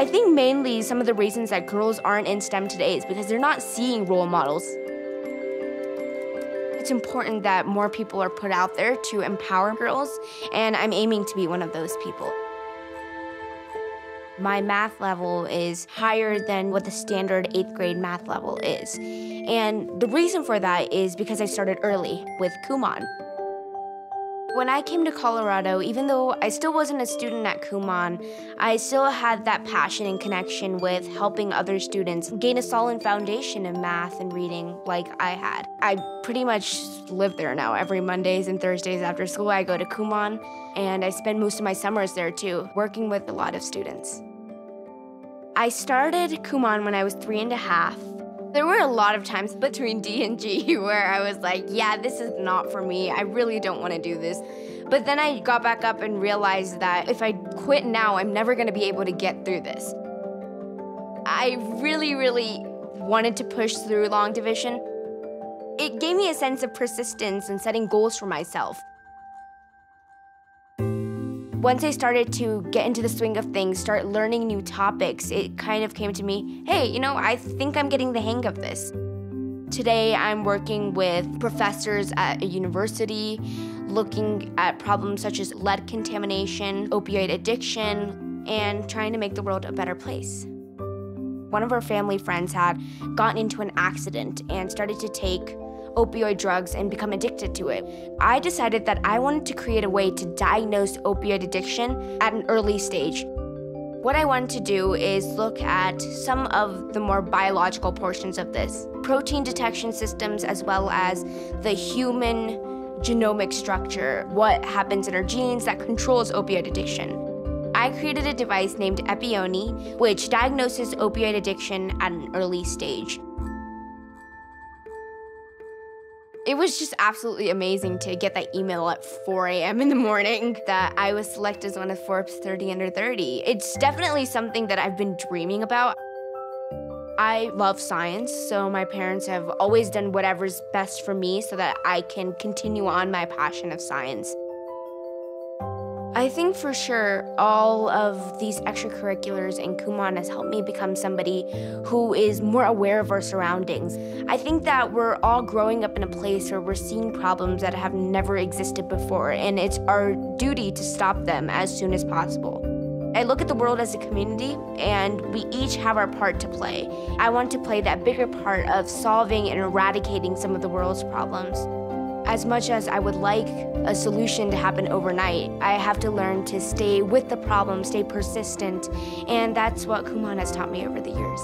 I think mainly some of the reasons that girls aren't in STEM today is because they're not seeing role models. It's important that more people are put out there to empower girls, and I'm aiming to be one of those people. My math level is higher than what the standard eighth grade math level is. And the reason for that is because I started early with Kumon. When I came to Colorado, even though I still wasn't a student at Kumon, I still had that passion and connection with helping other students gain a solid foundation in math and reading like I had. I pretty much live there now. Every Mondays and Thursdays after school, I go to Kumon, and I spend most of my summers there too, working with a lot of students. I started Kumon when I was three and a half, there were a lot of times between D and G where I was like, yeah, this is not for me. I really don't want to do this. But then I got back up and realized that if I quit now, I'm never going to be able to get through this. I really, really wanted to push through long division. It gave me a sense of persistence and setting goals for myself. Once I started to get into the swing of things, start learning new topics, it kind of came to me hey, you know, I think I'm getting the hang of this. Today, I'm working with professors at a university looking at problems such as lead contamination, opioid addiction, and trying to make the world a better place. One of our family friends had gotten into an accident and started to take opioid drugs and become addicted to it. I decided that I wanted to create a way to diagnose opioid addiction at an early stage. What I wanted to do is look at some of the more biological portions of this protein detection systems, as well as the human genomic structure, what happens in our genes that controls opioid addiction. I created a device named Epione, which diagnoses opioid addiction at an early stage. It was just absolutely amazing to get that email at 4 a.m. in the morning that I was selected as one of Forbes 30 under 30. It's definitely something that I've been dreaming about. I love science, so my parents have always done whatever's best for me so that I can continue on my passion of science. I think for sure all of these extracurriculars in Kumon has helped me become somebody who is more aware of our surroundings. I think that we're all growing up in a place where we're seeing problems that have never existed before, and it's our duty to stop them as soon as possible. I look at the world as a community, and we each have our part to play. I want to play that bigger part of solving and eradicating some of the world's problems. As much as I would like a solution to happen overnight, I have to learn to stay with the problem, stay persistent, and that's what Kumon has taught me over the years.